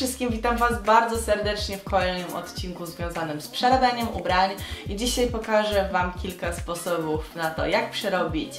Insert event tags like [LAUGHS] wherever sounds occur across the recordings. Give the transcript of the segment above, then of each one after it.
Wszystkim, witam Was bardzo serdecznie w kolejnym odcinku związanym z przerabianiem ubrań. I dzisiaj pokażę Wam kilka sposobów na to, jak przerobić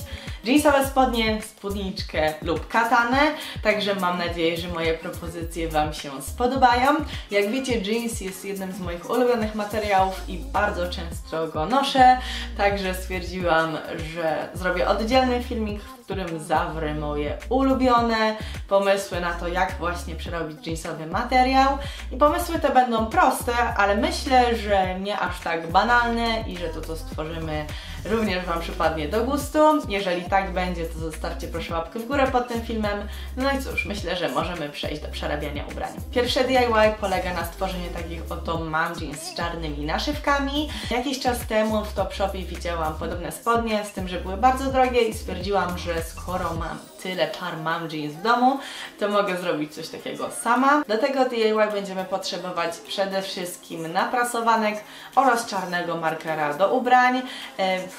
jeansowe spodnie, spódniczkę lub katanę, także mam nadzieję, że moje propozycje Wam się spodobają. Jak wiecie, jeans jest jednym z moich ulubionych materiałów i bardzo często go noszę, także stwierdziłam, że zrobię oddzielny filmik, w którym zawrę moje ulubione pomysły na to, jak właśnie przerobić jeansowy materiał. I pomysły te będą proste, ale myślę, że nie aż tak banalne i że to, co stworzymy, również Wam przypadnie do gustu. Jeżeli tak będzie, to zostawcie proszę łapkę w górę pod tym filmem. No i cóż, myślę, że możemy przejść do przerabiania ubrań. Pierwsze DIY polega na stworzeniu takich oto jeans z czarnymi naszywkami. Jakiś czas temu w Topshopie widziałam podobne spodnie, z tym, że były bardzo drogie i stwierdziłam, że skoro mam tyle par mam jeans w domu, to mogę zrobić coś takiego sama. Do tego DIY będziemy potrzebować przede wszystkim naprasowanek oraz czarnego markera do ubrań.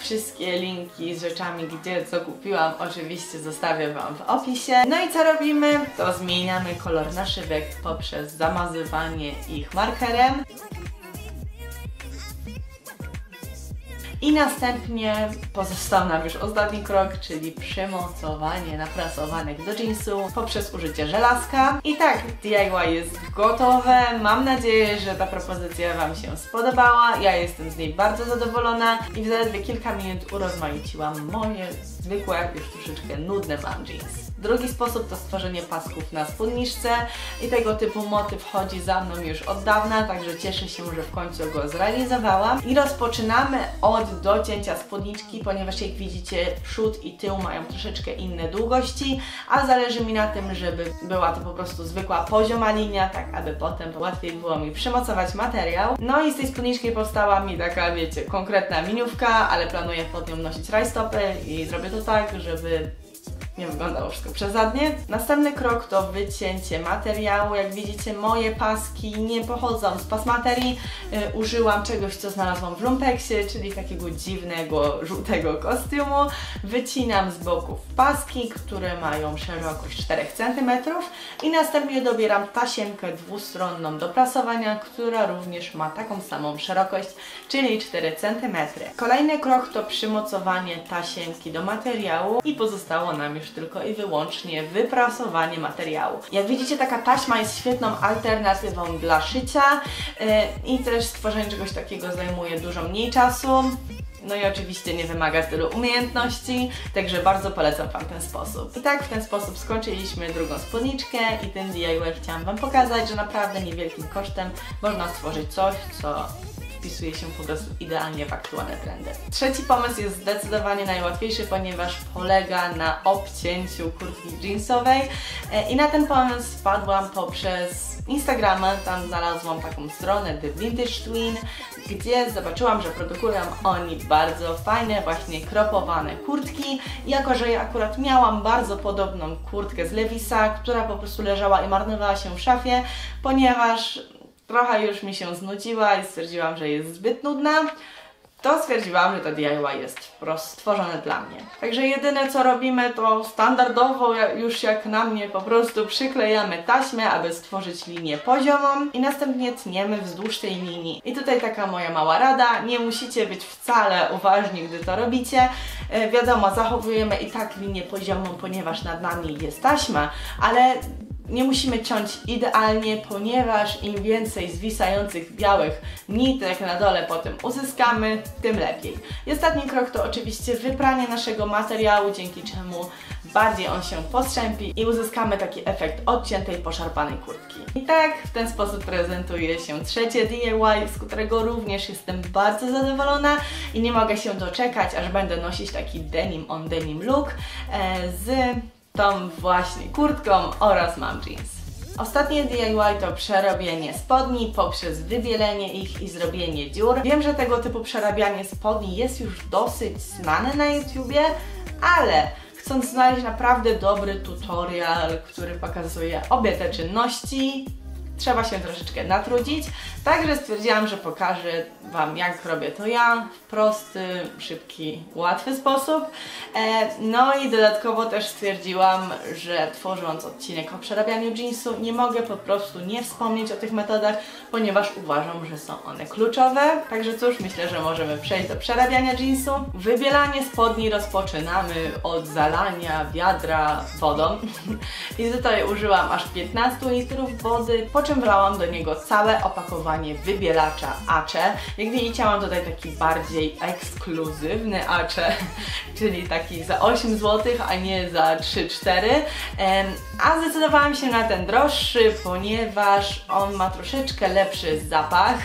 Wszystkie linki z rzeczami, gdzie co kupiłam, oczywiście zostawię Wam w opisie. No i co robimy? To zmieniamy kolor naszywek poprzez zamazywanie ich markerem. I następnie pozostał nam już ostatni krok, czyli przymocowanie naprasowanek do jeansu poprzez użycie żelazka. I tak, DIY jest gotowe. Mam nadzieję, że ta propozycja Wam się spodobała. Ja jestem z niej bardzo zadowolona i w zaledwie kilka minut urozmaiciłam moje zwykłe, już troszeczkę nudne mam jeans. Drugi sposób to stworzenie pasków na spódniczce i tego typu motyw chodzi za mną już od dawna, także cieszę się, że w końcu go zrealizowałam. I rozpoczynamy od docięcia spódniczki, ponieważ jak widzicie przód i tył mają troszeczkę inne długości, a zależy mi na tym, żeby była to po prostu zwykła pozioma linia, tak aby potem łatwiej było mi przymocować materiał. No i z tej spódniczki powstała mi taka, wiecie, konkretna miniówka, ale planuję pod nią nosić rajstopy i zrobię to tak, żeby nie wyglądało wszystko przesadnie. Następny krok to wycięcie materiału. Jak widzicie moje paski nie pochodzą z pasmaterii. Yy, użyłam czegoś, co znalazłam w lumpeksie, czyli takiego dziwnego, żółtego kostiumu. Wycinam z boków paski, które mają szerokość 4 cm i następnie dobieram tasiemkę dwustronną do prasowania, która również ma taką samą szerokość, czyli 4 cm. Kolejny krok to przymocowanie tasiemki do materiału i pozostało nam już tylko i wyłącznie wyprasowanie materiału. Jak widzicie, taka taśma jest świetną alternatywą dla szycia yy, i też stworzenie czegoś takiego zajmuje dużo mniej czasu. No i oczywiście nie wymaga tylu umiejętności, także bardzo polecam Wam ten sposób. I tak w ten sposób skończyliśmy drugą spódniczkę i ten DIY chciałam Wam pokazać, że naprawdę niewielkim kosztem można stworzyć coś, co wpisuje się po prostu idealnie w aktualne trendy. Trzeci pomysł jest zdecydowanie najłatwiejszy, ponieważ polega na obcięciu kurtki jeansowej e, i na ten pomysł wpadłam poprzez Instagrama, tam znalazłam taką stronę The Vintage Twin, gdzie zobaczyłam, że produkują oni bardzo fajne, właśnie kropowane kurtki. Jako, że ja akurat miałam bardzo podobną kurtkę z Levisa, która po prostu leżała i marnowała się w szafie, ponieważ trochę już mi się znudziła i stwierdziłam, że jest zbyt nudna, to stwierdziłam, że to DIY jest po prostu stworzone dla mnie. Także jedyne co robimy to standardowo już jak na mnie po prostu przyklejamy taśmę, aby stworzyć linię poziomą i następnie tniemy wzdłuż tej linii. I tutaj taka moja mała rada, nie musicie być wcale uważni, gdy to robicie. E, wiadomo, zachowujemy i tak linię poziomą, ponieważ nad nami jest taśma, ale nie musimy ciąć idealnie, ponieważ im więcej zwisających białych nitek na dole potem uzyskamy, tym lepiej. I ostatni krok to oczywiście wypranie naszego materiału, dzięki czemu bardziej on się postrzępi i uzyskamy taki efekt odciętej, poszarpanej kurtki. I tak w ten sposób prezentuje się trzecie DIY, z którego również jestem bardzo zadowolona i nie mogę się doczekać, aż będę nosić taki denim on denim look e, z tą właśnie kurtką oraz mam jeans. Ostatnie DIY to przerobienie spodni poprzez wybielenie ich i zrobienie dziur. Wiem, że tego typu przerabianie spodni jest już dosyć znane na YouTubie, ale chcąc znaleźć naprawdę dobry tutorial, który pokazuje obie te czynności, trzeba się troszeczkę natrudzić. Także stwierdziłam, że pokażę Wam, jak robię to ja w prosty, szybki, łatwy sposób. E, no i dodatkowo też stwierdziłam, że tworząc odcinek o przerabianiu jeansu, nie mogę po prostu nie wspomnieć o tych metodach, ponieważ uważam, że są one kluczowe. Także cóż, myślę, że możemy przejść do przerabiania jeansu. Wybielanie spodni rozpoczynamy od zalania wiadra wodą. [LAUGHS] I tutaj użyłam aż 15 litrów wody, po czym wlałam do niego całe opakowanie wybielacza Acze. Jak widzicie mam tutaj taki bardziej ekskluzywny Acze, [LAUGHS] czyli taki za 8 zł, a nie za 3-4. A zdecydowałam się na ten droższy, ponieważ on ma troszeczkę lepszy zapach.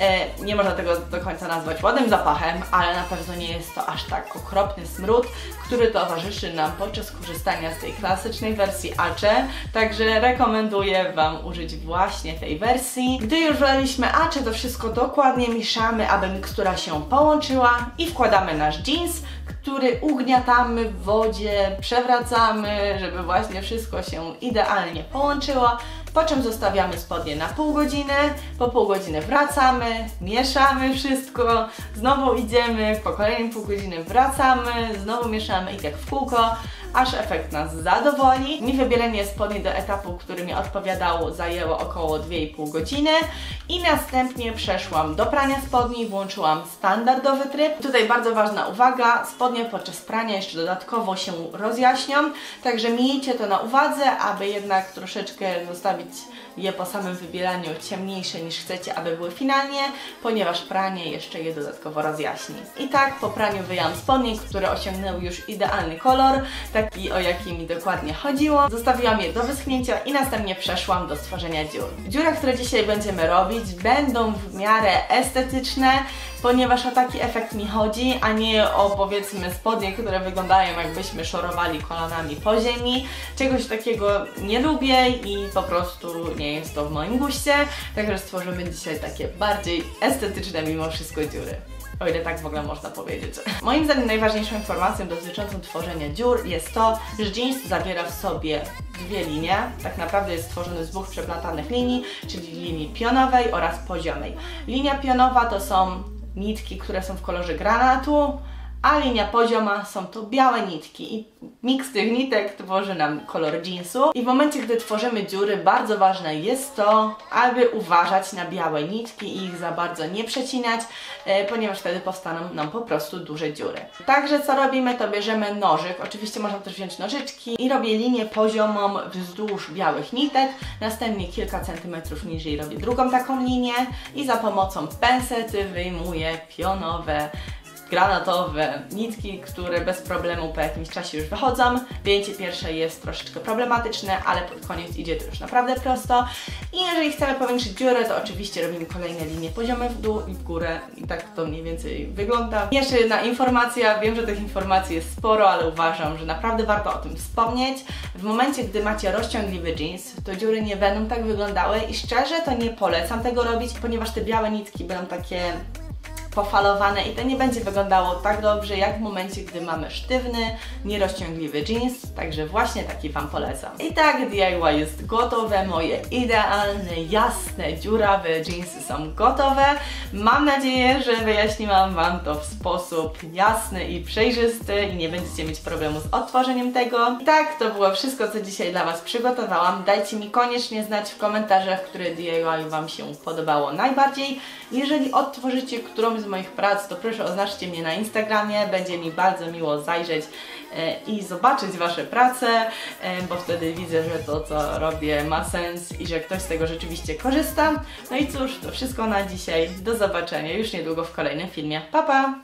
E, nie można tego do końca nazwać ładnym zapachem, ale na pewno nie jest to aż tak okropny smród, który towarzyszy nam podczas korzystania z tej klasycznej wersji Acze. Także rekomenduję Wam użyć właśnie tej wersji. Gdy już wlaliśmy Acze, to wszystko dokładnie mieszamy, aby mikstura się połączyła i wkładamy nasz jeans, który ugniatamy w wodzie, przewracamy, żeby właśnie wszystko się idealnie połączyło, po czym zostawiamy spodnie na pół godziny, po pół godziny wracamy, mieszamy wszystko, znowu idziemy, po kolejnym pół godziny wracamy, znowu mieszamy i tak w kółko, aż efekt nas zadowoli. Mi wybielenie spodni do etapu, który mi odpowiadał, zajęło około 2,5 godziny i następnie przeszłam do prania spodni, włączyłam standardowy tryb. Tutaj bardzo ważna uwaga, spodnie podczas prania jeszcze dodatkowo się rozjaśnią, także miejcie to na uwadze, aby jednak troszeczkę zostawić je po samym wybielaniu ciemniejsze niż chcecie, aby były finalnie, ponieważ pranie jeszcze je dodatkowo rozjaśni. I tak po praniu wyjęłam spodnie, które osiągnęły już idealny kolor, taki o jaki mi dokładnie chodziło. Zostawiłam je do wyschnięcia i następnie przeszłam do stworzenia dziur. Dziury, które dzisiaj będziemy robić będą w miarę estetyczne, ponieważ o taki efekt mi chodzi, a nie o powiedzmy spodnie, które wyglądają jakbyśmy szorowali kolanami po ziemi. Czegoś takiego nie lubię i po prostu nie jest to w moim guście, także stworzymy dzisiaj takie bardziej estetyczne mimo wszystko dziury. O ile tak w ogóle można powiedzieć. Moim zdaniem najważniejszą informacją dotyczącą tworzenia dziur jest to, że jeans zawiera w sobie dwie linie. Tak naprawdę jest stworzony z dwóch przeplatanych linii, czyli linii pionowej oraz poziomej. Linia pionowa to są nitki, które są w kolorze granatu, a linia pozioma są to białe nitki. I miks tych nitek tworzy nam kolor jeansu. I w momencie, gdy tworzymy dziury, bardzo ważne jest to, aby uważać na białe nitki i ich za bardzo nie przecinać, e, ponieważ wtedy powstaną nam po prostu duże dziury. Także co robimy, to bierzemy nożyk, oczywiście można też wziąć nożyczki i robię linię poziomą wzdłuż białych nitek, następnie kilka centymetrów niżej robię drugą taką linię i za pomocą pensety wyjmuję pionowe granatowe nitki, które bez problemu po jakimś czasie już wychodzą. Wyjęcie pierwsze jest troszeczkę problematyczne, ale pod koniec idzie to już naprawdę prosto. I jeżeli chcemy powiększyć dziurę, to oczywiście robimy kolejne linie poziome w dół i w górę i tak to mniej więcej wygląda. Jeszcze jedna informacja, wiem, że tych informacji jest sporo, ale uważam, że naprawdę warto o tym wspomnieć. W momencie, gdy macie rozciągliwy jeans, to dziury nie będą tak wyglądały i szczerze to nie polecam tego robić, ponieważ te białe nitki będą takie pofalowane i to nie będzie wyglądało tak dobrze jak w momencie, gdy mamy sztywny, nierozciągliwy jeans, także właśnie taki Wam polecam. I tak DIY jest gotowe, moje idealne, jasne, dziurawe jeansy są gotowe. Mam nadzieję, że wyjaśniłam Wam to w sposób jasny i przejrzysty i nie będziecie mieć problemu z odtworzeniem tego. I tak, to było wszystko, co dzisiaj dla Was przygotowałam. Dajcie mi koniecznie znać w komentarzach, które DIY Wam się podobało najbardziej. Jeżeli odtworzycie którąś z moich prac, to proszę oznaczcie mnie na Instagramie, będzie mi bardzo miło zajrzeć e, i zobaczyć Wasze prace, e, bo wtedy widzę, że to co robię ma sens i że ktoś z tego rzeczywiście korzysta. No i cóż, to wszystko na dzisiaj. Do zobaczenia już niedługo w kolejnym filmie. Pa, pa!